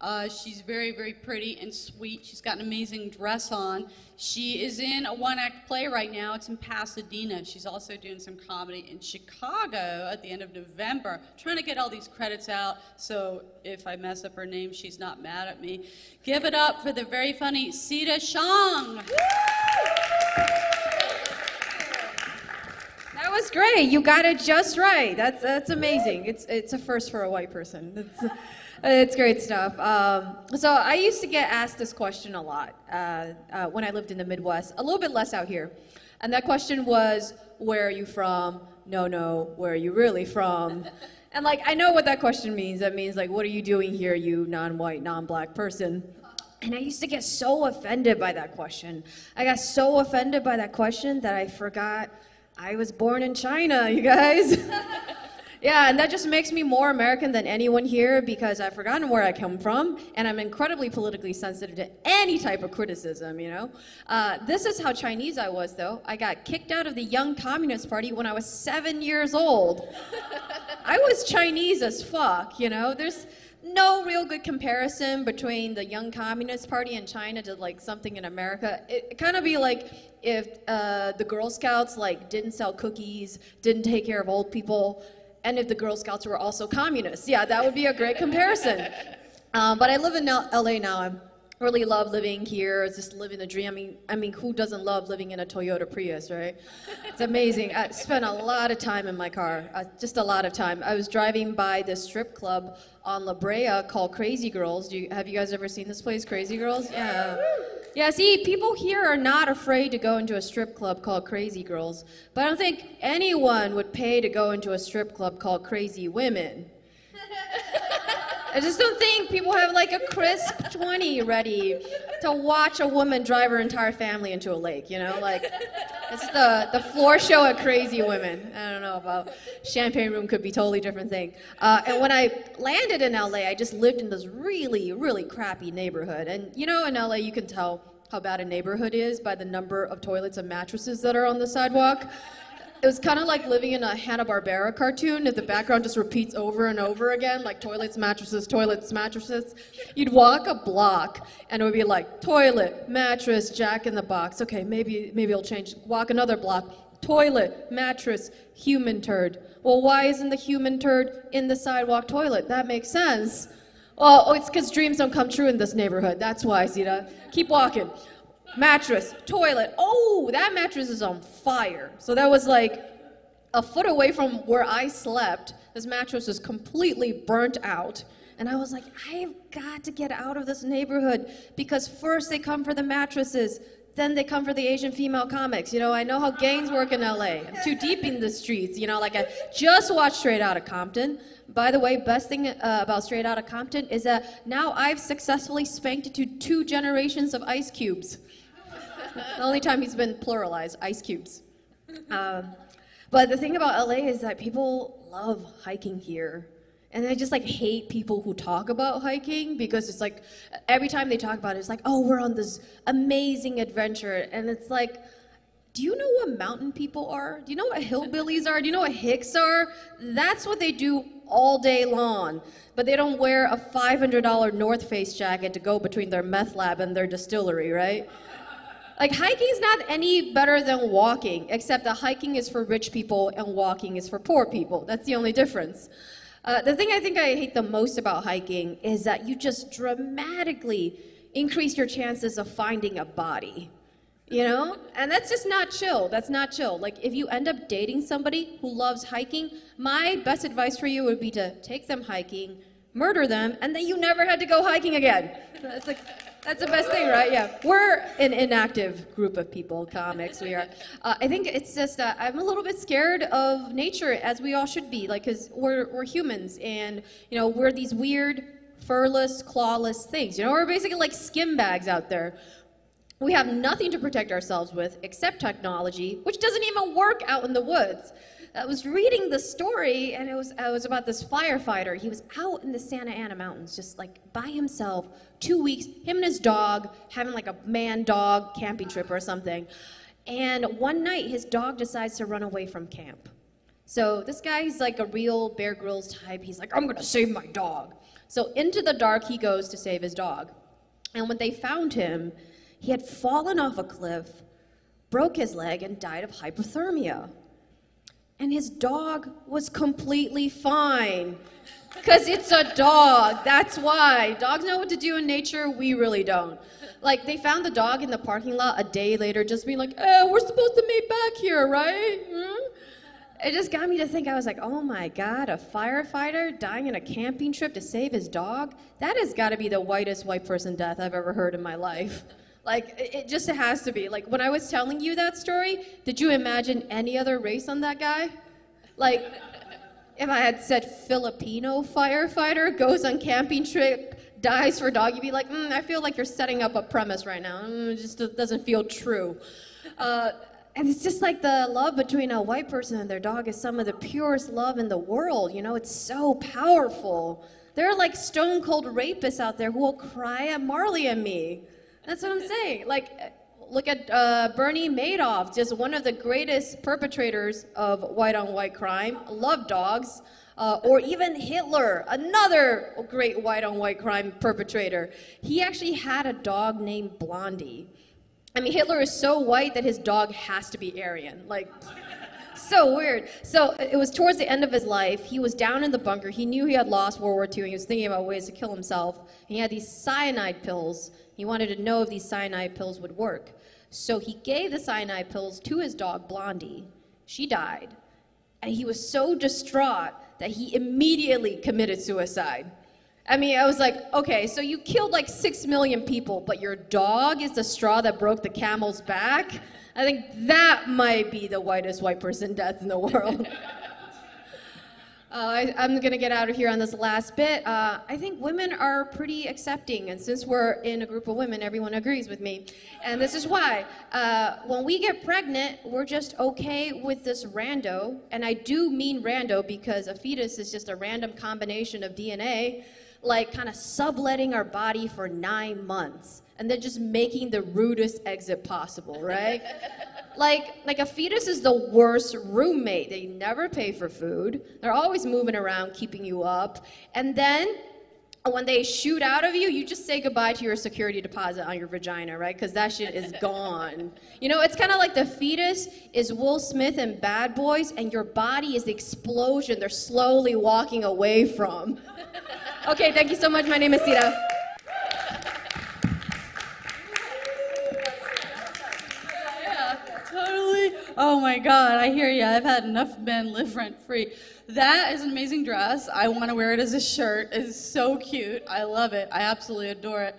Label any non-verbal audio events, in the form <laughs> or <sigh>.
Uh, she's very, very pretty and sweet. She's got an amazing dress on. She is in a one act play right now. It's in Pasadena. She's also doing some comedy in Chicago at the end of November. trying to get all these credits out, so if I mess up her name, she's not mad at me. Give it up for the very funny Ceda Xiong. Was great. You got it just right. That's that's amazing. It's it's a first for a white person. It's, it's great stuff. Um, so I used to get asked this question a lot uh, uh, when I lived in the Midwest. A little bit less out here, and that question was, "Where are you from?" No, no. Where are you really from? And like I know what that question means. That means like, what are you doing here, you non-white, non-black person? And I used to get so offended by that question. I got so offended by that question that I forgot I was born in China, you guys. <laughs> yeah, and that just makes me more American than anyone here because I've forgotten where I come from, and I'm incredibly politically sensitive to any type of criticism, you know? Uh, this is how Chinese I was, though. I got kicked out of the Young Communist Party when I was seven years old. <laughs> I was Chinese as fuck, you know? There's no real good comparison between the Young Communist Party in China to like something in America. It, kind of be like if uh, the Girl Scouts like didn't sell cookies, didn't take care of old people, and if the Girl Scouts were also communists. Yeah, that would be a great comparison. <laughs> Um, but I live in L- LA now. I really love living here. It's just living the dream. I mean, I mean, who doesn't love living in a Toyota Prius, right? It's amazing. I spent a lot of time in my car, uh, just a lot of time. I was driving by this strip club on La Brea called Crazy Girls. Do you, have you guys ever seen this place, Crazy Girls? Yeah. Yeah, see, people here are not afraid to go into a strip club called Crazy Girls, but I don't think anyone would pay to go into a strip club called Crazy Women. I just don't think people have like a crisp 20 ready to watch a woman drive her entire family into a lake, you know? Like, it's the, the floor show at Crazy Women. I don't know about Champagne Room could be totally different thing. Uh, and when I landed in LA, I just lived in this really, really crappy neighborhood. And you know, in LA, you can tell how bad a neighborhood is by the number of toilets and mattresses that are on the sidewalk. It was kind of like living in a Hanna-Barbera cartoon if the background just repeats over and over again, like toilets, mattresses, toilets, mattresses. You'd walk a block and it would be like toilet, mattress, jack in the box. Okay, maybe maybe I'll change. Walk another block, toilet, mattress, human turd. Well, why isn't the human turd in the sidewalk toilet? That makes sense. Oh, it's because dreams don't come true in this neighborhood. That's why, Ceda. Keep walking mattress, toilet. Oh, that mattress is on fire. So that was like a foot away from where I slept. This mattress was completely burnt out. And I was like, I've got to get out of this neighborhood because first they come for the mattresses, then they come for the Asian female comics. You know, I know how gangs work in LA. I'm too deep in the streets. You know, like I just watched Straight Outta Compton. By the way, best thing uh, about Straight Outta Compton is that now I've successfully spanked it to two generations of Ice Cubes the only time he's been pluralized, ice cubes. Um, but the thing about LA is that people love hiking here. And I just like hate people who talk about hiking because it's like every time they talk about it, it's like, oh, we're on this amazing adventure. And it's like, do you know what mountain people are? Do you know what hillbillies are? Do you know what hicks are? That's what they do all day long. But they don't wear a $500 North Face jacket to go between their meth lab and their distillery, right? Like hiking is not any better than walking, except that hiking is for rich people and walking is for poor people. That's the only difference. Uh, the thing I think I hate the most about hiking is that you just dramatically increase your chances of finding a body. You know? And that's just not chill. That's not chill. Like, if you end up dating somebody who loves hiking, my best advice for you would be to take them hiking, murder them, and then you never had to go hiking again. <laughs> Like, that's the best thing, right? Yeah. We're an inactive group of people, comics, we are. Uh, I think it's just that I'm a little bit scared of nature, as we all should be, like, because we're, we're humans, and, you know, we're these weird, furless, clawless things. You know, we're basically like skin bags out there. We have nothing to protect ourselves with except technology, which doesn't even work out in the woods. I was reading the story, and it was, it was about this firefighter. He was out in the Santa Ana Mountains, just like by himself, two weeks, him and his dog, having like a man dog camping trip or something. And one night, his dog decides to run away from camp. So this guy's like a real Bear Grylls type. He's like, I'm gonna save my dog. So into the dark he goes to save his dog. And when they found him, he had fallen off a cliff, broke his leg, and died of hypothermia. And his dog was completely fine. Because it's a dog. That's why. Dogs know what to do in nature. We really don't. Like, they found the dog in the parking lot a day later, just being like, oh, we're supposed to meet back here, right? Hmm? It just got me to think, I was like, oh my God, a firefighter dying in a camping trip to save his dog? That has got to be the whitest white person death I've ever heard in my life. Like, it just has to be. Like, when I was telling you that story, did you imagine any other race on that guy? Like, if I had said Filipino firefighter goes on camping trip, dies for dog, you'd be like, mm, I feel like you're setting up a premise right now. Mm, it just doesn't feel true. Uh, and it's just like the love between a white person and their dog is some of the purest love in the world. You know, it's so powerful. There are like stone cold rapists out there who will cry at Marley and me. That's what I'm saying. Like, look at uh, Bernie Madoff, just one of the greatest perpetrators of white on white crime, love dogs. Uh, or even Hitler, another great white on white crime perpetrator. He actually had a dog named Blondie. I mean, Hitler is so white that his dog has to be Aryan. Like, so weird. So uh, it was towards the end of his life. He was down in the bunker. He knew he had lost World War II and he was thinking about ways to kill himself. And he had these cyanide pills. He wanted to know if these cyanide pills would work. So he gave the cyanide pills to his dog, Blondie. She died. And he was so distraught that he immediately committed suicide. I mean, I was like, okay, so you killed like six million people, but your dog is the straw that broke the camel's back? I think that might be the whitest white person death in the <laughs> world. Uh, I, am to get out of here on this last bit. Uh, I think women are pretty accepting, and since we're in a group of women, everyone agrees with me. And this is why. Uh, when we get pregnant, we're just okay with this rando, and I do mean rando because a fetus is just a random combination of DNA, like kind of subletting our body for nine months, and then just making the rudest exit possible, right? <laughs> like like a fetus is the worst roommate. They never pay for food. They're always moving around, keeping you up. And then when they shoot out of you, you just say goodbye to your security deposit on your vagina, right? Because that shit is <laughs> gone. You know, it's kind of like the fetus is Will Smith and Bad Boys, and your body is the explosion they're slowly walking away from. <laughs> okay, thank you so much. My name is Ceda. Oh my God, I hear you. I've had enough men live rent free. That is an amazing dress. I want to wear it as a shirt. It is so cute. I love it. I absolutely adore it.